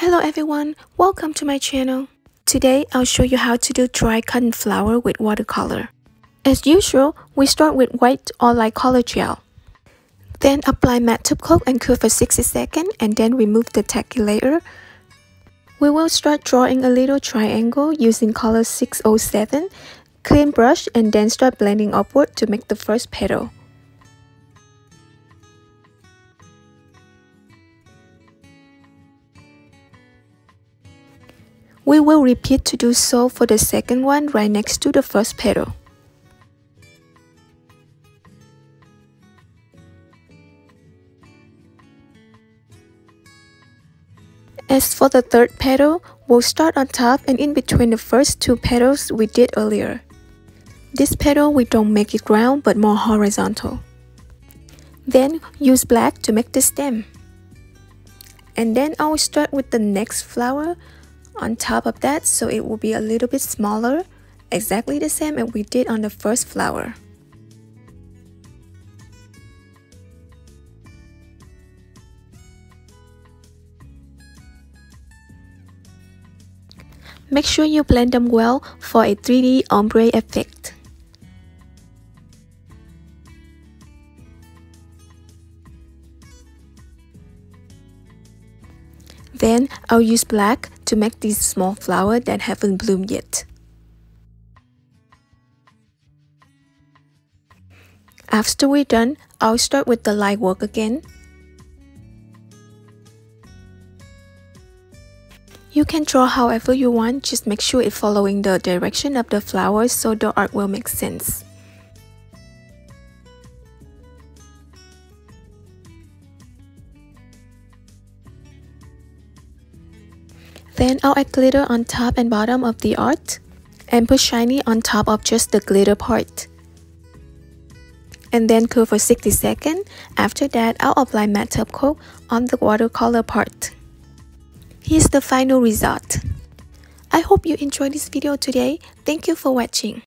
Hello everyone, welcome to my channel. Today I'll show you how to do dry cotton flower with watercolor. As usual, we start with white or light color gel. Then apply matte top coat and cure for 60 seconds and then remove the tacky layer. We will start drawing a little triangle using color 607, clean brush and then start blending upward to make the first petal. We will repeat to do so for the second one right next to the first petal. As for the third petal, we'll start on top and in between the first two petals we did earlier. This petal we don't make it round but more horizontal. Then use black to make the stem. And then I will start with the next flower on top of that so it will be a little bit smaller, exactly the same as we did on the first flower. Make sure you blend them well for a 3D ombre effect. Then I'll use black to make these small flowers that haven't bloomed yet. After we're done, I'll start with the light work again. You can draw however you want, just make sure it's following the direction of the flowers so the art will make sense. Then I'll add glitter on top and bottom of the art and put shiny on top of just the glitter part. And then cool for 60 seconds. After that, I'll apply matte top coat on the watercolor part. Here's the final result. I hope you enjoyed this video today. Thank you for watching.